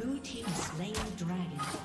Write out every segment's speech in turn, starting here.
Blue team slaying dragon.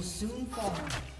Will soon fall.